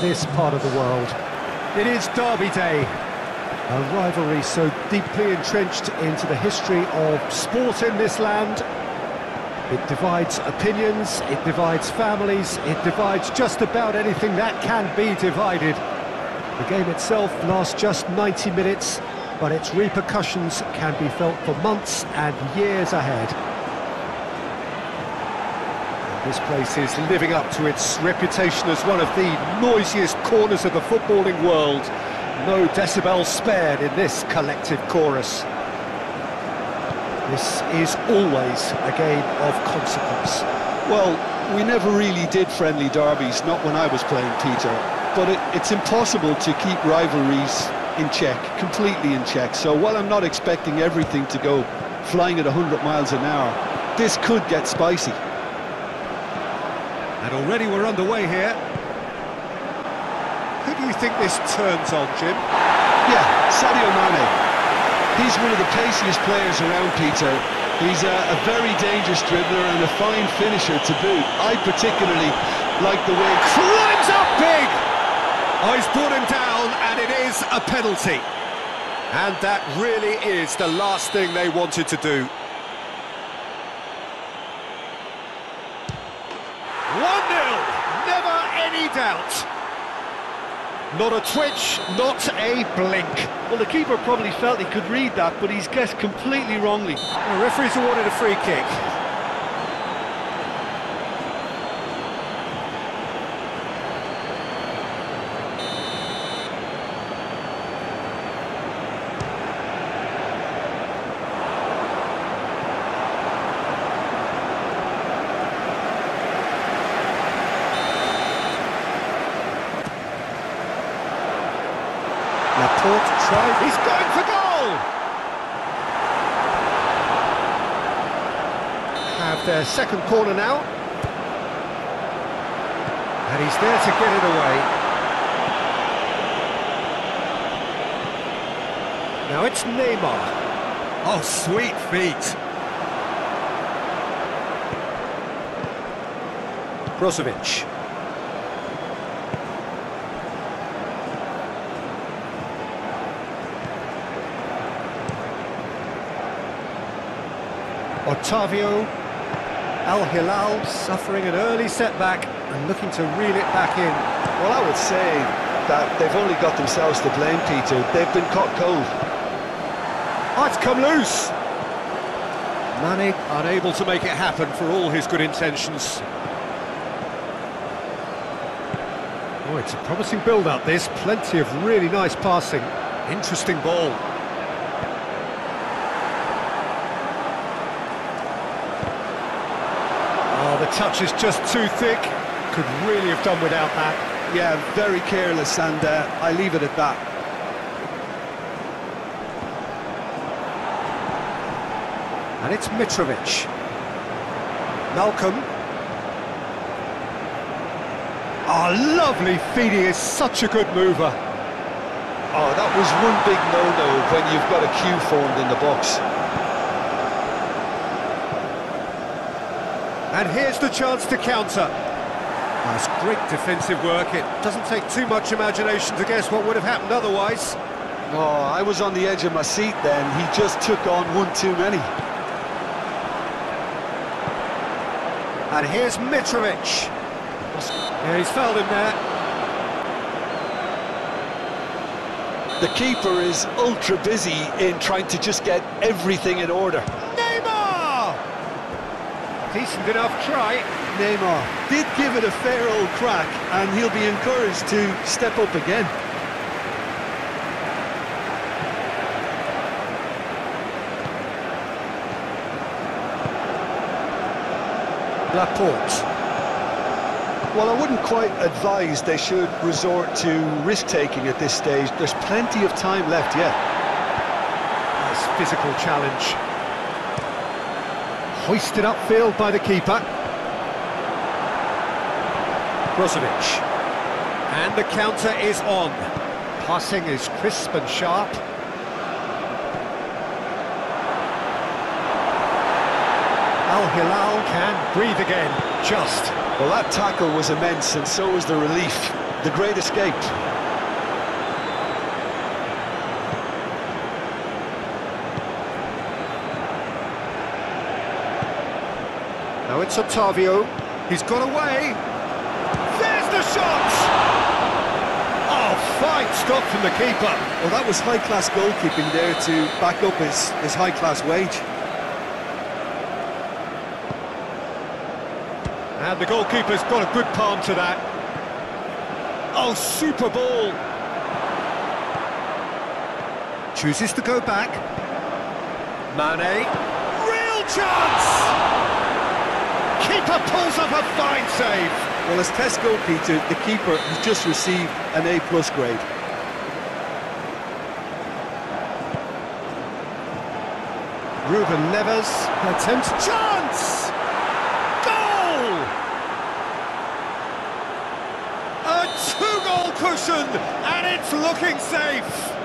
this part of the world. It is Derby Day, a rivalry so deeply entrenched into the history of sport in this land. It divides opinions, it divides families, it divides just about anything that can be divided. The game itself lasts just 90 minutes, but its repercussions can be felt for months and years ahead. This place is living up to its reputation as one of the noisiest corners of the footballing world. No decibels spared in this collective chorus. This is always a game of consequence. Well, we never really did friendly derbies, not when I was playing, Peter. But it, it's impossible to keep rivalries in check, completely in check. So while I'm not expecting everything to go flying at 100 miles an hour, this could get spicy. And already we're underway here. Who do you think this turns on, Jim? Yeah, Sadio Mane. He's one of the paciest players around, Peter. He's a, a, very dangerous dribbler and a fine finisher to boot. I particularly like the way... Climbs up big! Oh, he's brought him down, and it is a penalty. And that really is the last thing they wanted to do. 1-0, never any doubt. Not a twitch, not a blink. Well, the keeper probably felt he could read that, but he's guessed completely wrongly. The referee's awarded a free kick. He's going for goal! Have their second corner now. And he's there to get it away. Now it's Neymar. Oh, sweet feet. Brozovic. Otavio Al Hilal suffering an early setback and looking to reel it back in. Well, I would say that they've only got themselves to blame, Peter. They've been caught cold. Oh, it's come loose! Mane unable to make it happen for all his good intentions. Oh, it's a promising build-up, this. Plenty of really nice passing. Interesting ball. the touch is just too thick. Could really have done without that. Yeah, very careless, and uh, I leave it at that. And it's Mitrovic. Malcolm. Oh, lovely feed. He is such a good mover. Oh, that was one big no-no when you've got a queue formed in the box. And here's the chance to counter. That's great defensive work. It doesn't take too much imagination to guess what would have happened otherwise. Oh, I was on the edge of my seat then. He just took on one too many. And here's Mitrovic. Yeah, he's fouled him there. The keeper is ultra busy in trying to just get everything in order. Decent enough try. Neymar did give it a fair old crack, and he'll be encouraged to step up again. Laporte. Well, I wouldn't quite advise they should resort to risk-taking at this stage. There's plenty of time left yet. Nice physical challenge. Hoisted upfield by the keeper. Brozovic. And the counter is on. Passing is crisp and sharp. Al Hilal can breathe again, just. Well, that tackle was immense, and so was the relief. the great escape. It's Otavio. He's got away. There's the shot! Oh, fine stop from the keeper. Well, that was high-class goalkeeping there to back up his, his high-class wage. And the goalkeeper's got a good palm to that. Oh, super ball. Chooses to go back. Mane. Real chance! Keeper pulls up a fine save. Well, as test goalkeeper, the keeper has just received an A-plus grade. Ruben Neves attempts chance! Goal! A two-goal cushion, and it's looking safe.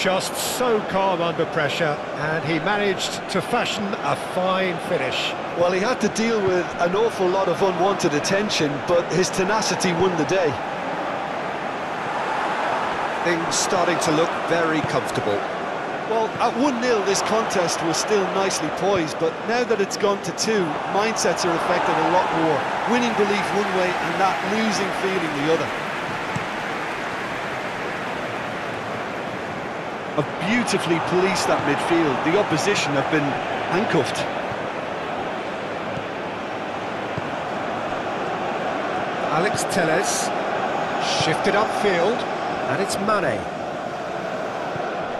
Just so calm under pressure, and he managed to fashion a fine finish. Well, he had to deal with an awful lot of unwanted attention, but his tenacity won the day. Things starting to look very comfortable. Well, at 1-0 this contest was still nicely poised, but now that it's gone to two, mindsets are affected a lot more. Winning belief one way and that losing feeling the other. Have beautifully policed that midfield. The opposition have been handcuffed. Alex Telles, shifted upfield, and it's Mane.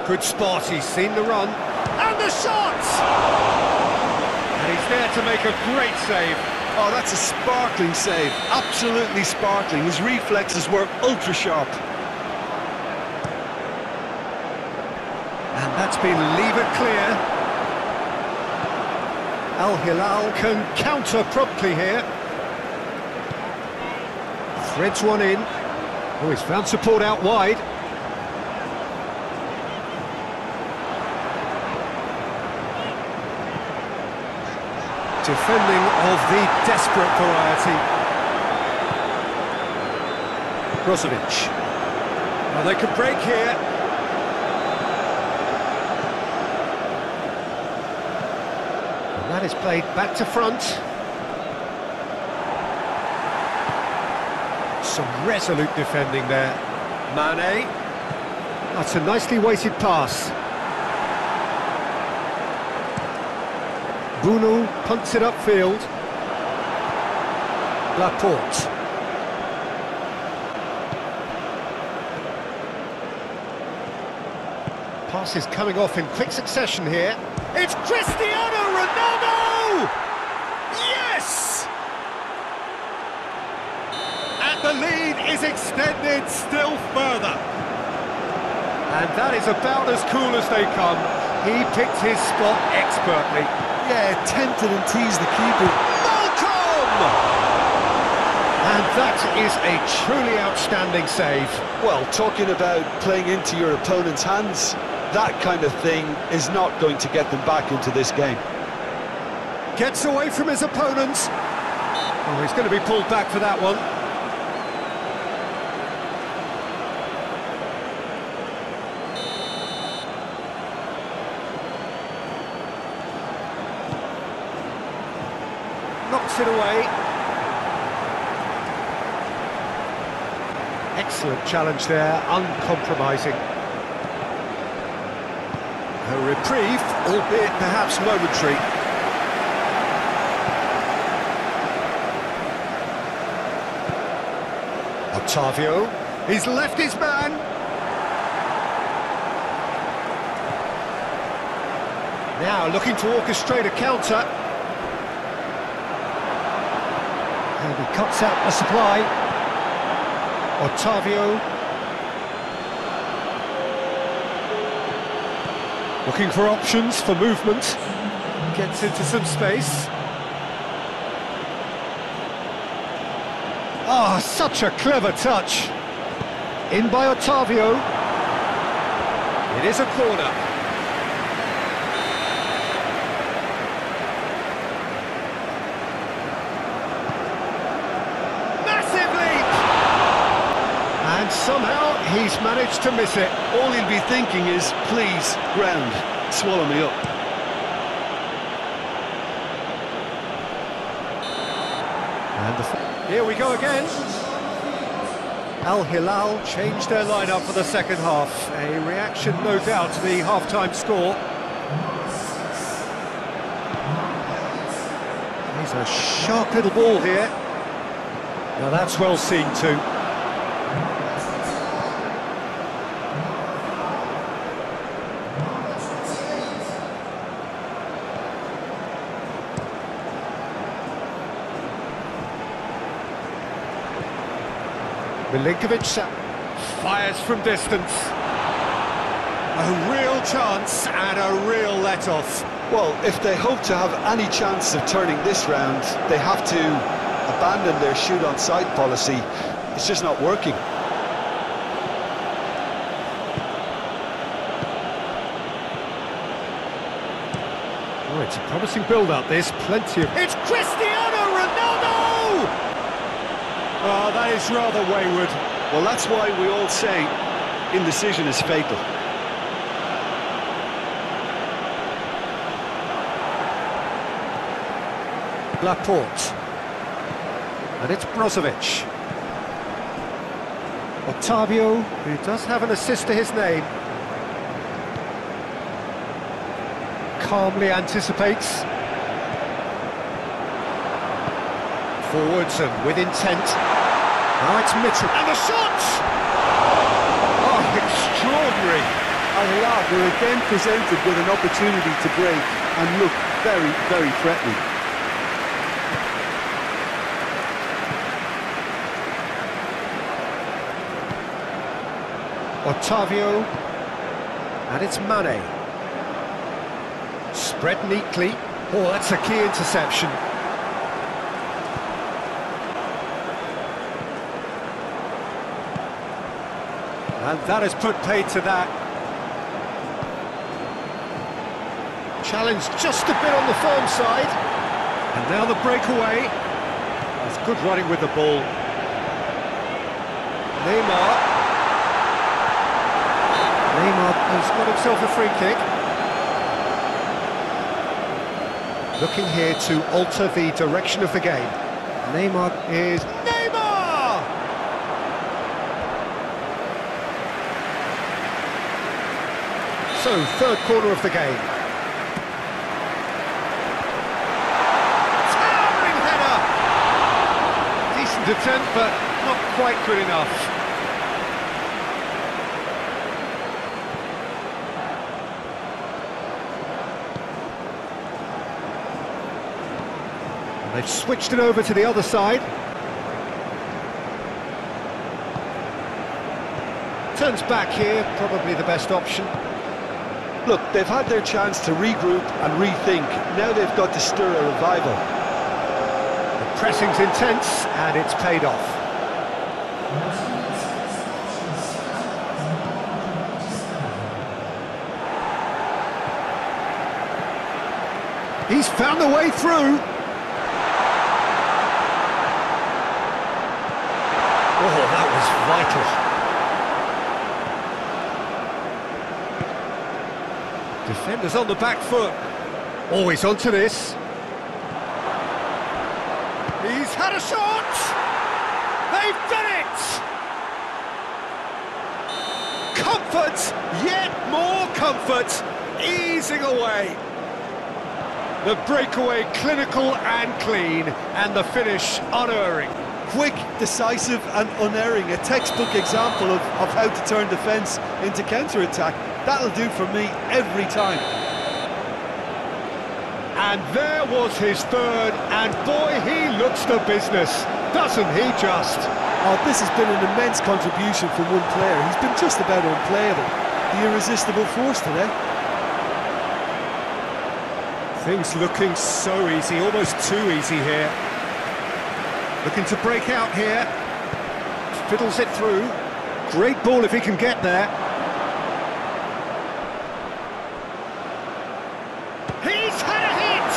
Good spot, he's seen the run, and the shot! And he's there to make a great save. Oh, that's a sparkling save. Absolutely sparkling. His reflexes were ultra sharp. And that's been lever clear. Al Hilal can counter promptly here. Threads one in. Oh, he's found support out wide. Defending of the desperate variety. Brozovic. Well, they could break here. That is played back to front. Some resolute defending there. Mane. That's a nicely weighted pass. Bruno punts it upfield. Laporte. Pass is coming off in quick succession here. It's Cristiano Ronaldo! Yes! And the lead is extended still further. And that is about as cool as they come. He picked his spot expertly. Yeah, tempted and teased the keeper. Malcolm! And that is a truly outstanding save. Well, talking about playing into your opponent's hands, that kind of thing is not going to get them back into this game. Gets away from his opponents. Oh, he's going to be pulled back for that one. Knocks it away. Excellent challenge there, uncompromising. Reprieve, albeit perhaps momentary. Otavio, he's left his man. Now looking to orchestrate a counter. And he cuts out the supply. Otavio. Looking for options for movement. Gets into some space. Ah, oh, such a clever touch. In by Otavio. It is a corner. Massive leap! And somehow he's managed to miss it. All he'll be thinking is, please, ground, swallow me up. And the here we go again. Al Hilal changed their lineup for the second half. A reaction, no doubt, to the half-time score. He's a sharp little ball here. Now that's well seen too. Milinkovic fires from distance. A real chance and a real let-off. Well, if they hope to have any chance of turning this round, they have to abandon their shoot-on-sight policy. It's just not working. Oh, it's a promising build-up, there's Plenty of... It's Cristiano Ronaldo! Oh, that is rather wayward. Well, that's why we all say indecision is fatal. Laporte. And it's Brozovic. Otavio, who does have an assist to his name. Calmly anticipates. Forwards and with intent. Now it's Mitchell. And the shot! Oh, extraordinary. Al Hilal were again presented with an opportunity to break and look very, very threatening. Otavio. And it's Mane. Spread neatly. Oh, that's a key interception. And that has put paid to that. Challenge just a bit on the firm side. And now the breakaway. It's good running with the ball. Neymar. Neymar has got himself a free kick. Looking here to alter the direction of the game. Neymar is... Neymar! So, third corner of the game. Towering header! Decent attempt, but not quite good enough. And they've switched it over to the other side. Turns back here, probably the best option. Look, they've had their chance to regroup and rethink. Now they've got to stir a revival. The pressing's intense, and it's paid off. He's found a way through. Oh, that was vital. Defenders on the back foot. Always onto this. He's had a shot! They've done it! Comfort! Yet more comfort! Easing away. The breakaway clinical and clean, and the finish unerring. Quick, decisive and unerring. A textbook example of, of how to turn defence into counter-attack. That'll do for me every time. And there was his third, and boy, he looks the business, doesn't he just? Oh, this has been an immense contribution from one player. He's been just about unplayable. The irresistible force today. Things looking so easy, almost too easy here. Looking to break out here. Fiddles it through. Great ball if he can get there. He's had a hit!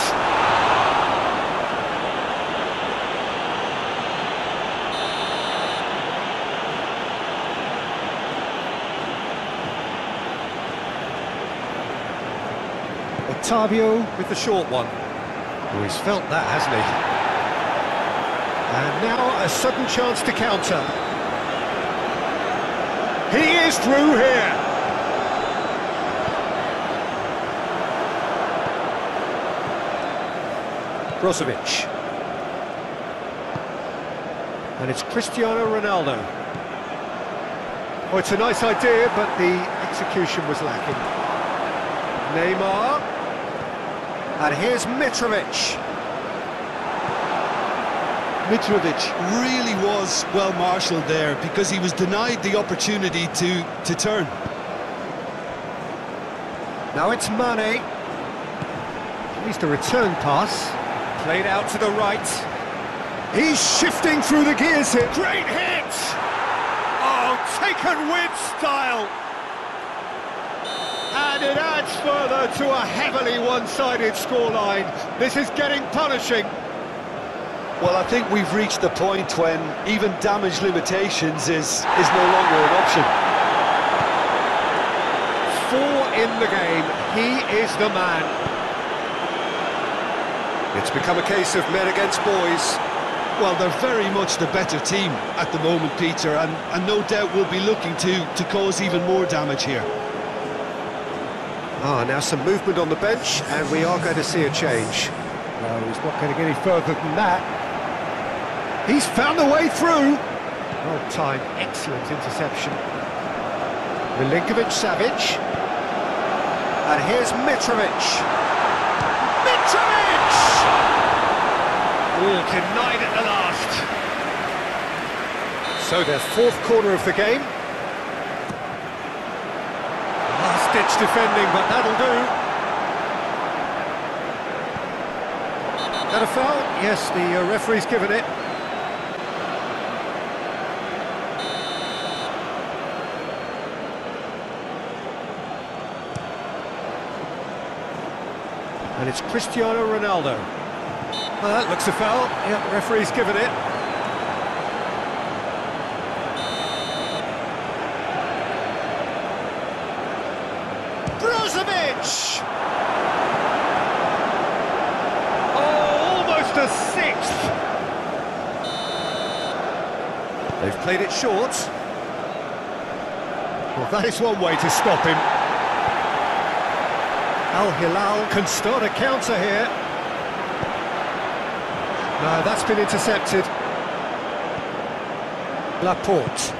Otavio with the short one. Oh, he's felt that, hasn't he? And now a sudden chance to counter. He is through here. Brozovic. And it's Cristiano Ronaldo. Oh, it's a nice idea, but the execution was lacking. Neymar. And here's Mitrovic. Mitrovic really was well marshalled there because he was denied the opportunity to, to turn. Now it's Mane. At least a return pass. Played out to the right. He's shifting through the gears here. Great hit! Oh, taken with style. It adds further to a heavily one-sided scoreline. This is getting punishing. Well, I think we've reached the point when even damage limitations is, is no longer an option. Four in the game. He is the man. It's become a case of men against boys. Well, they're very much the better team at the moment, Peter, and, and no doubt will be looking to, to cause even more damage here. Ah, now some movement on the bench, and we are going to see a change. No, he's not going to get any further than that. He's found a way through. Well timed, excellent interception. Milinkovic Savic. And here's Mitrovic. Oh, denied at the last. So their fourth corner of the game. Last-ditch defending, but that'll do. That a foul? Yes, the uh, referee's given it. And it's Cristiano Ronaldo. Well, that looks a foul. Yeah, referee's given it. Brozovic! Oh, almost a sixth! They've played it short. Well, that is one way to stop him. Al Hilal can start a counter here. No, that's been intercepted. Laporte.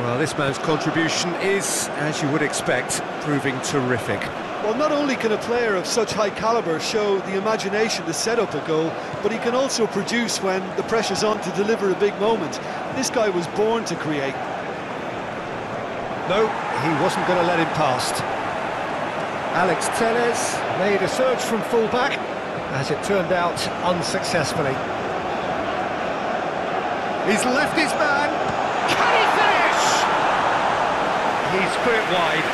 Well, this man's contribution is, as you would expect, proving terrific. Well, not only can a player of such high calibre show the imagination to set up a goal, but he can also produce when the pressure's on to deliver a big moment. This guy was born to create. No, he wasn't going to let him past. Alex Telles made a surge from full-back, as it turned out, unsuccessfully. He's left his man. Can he finish? He's put it wide.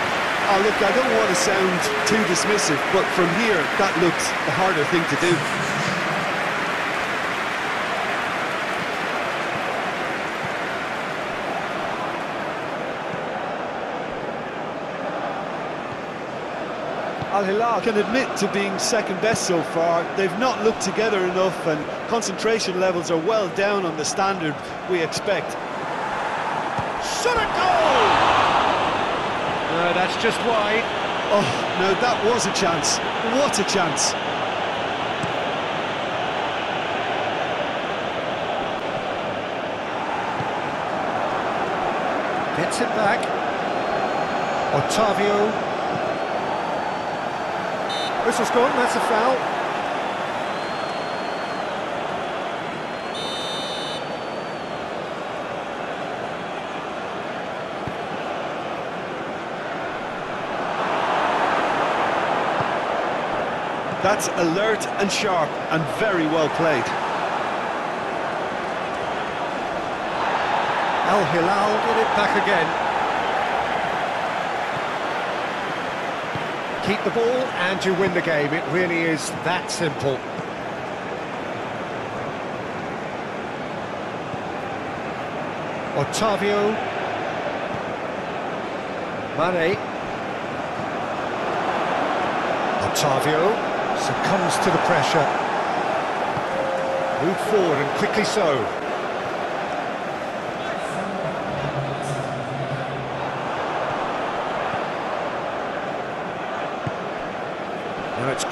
Oh, look, I don't want to sound too dismissive, but from here, that looks the harder thing to do. Al Hilal can admit to being second best so far. They've not looked together enough and concentration levels are well down on the standard we expect. Shot a goal! No, that's just wide. Oh, no, that was a chance. What a chance. Gets it back. Otavio Whistle's gone, that's a foul. That's alert and sharp and very well played. Al Hilal get it back again. Keep the ball and you win the game. It really is that simple. Otavio. Mane. Otavio succumbs to the pressure. Moved forward and quickly so.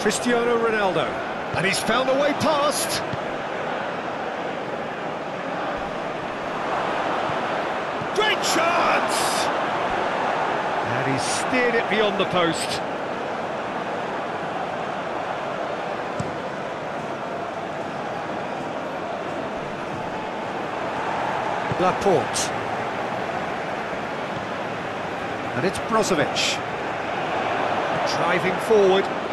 Cristiano Ronaldo. And he's found a way past. Great chance! And he's steered it beyond the post. Laporte. And it's Brozovic. Driving forward.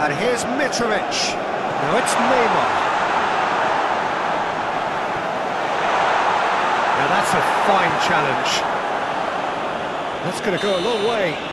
And here's Mitrovic. Now it's Neymar. Now that's a fine challenge. That's going to go a long way.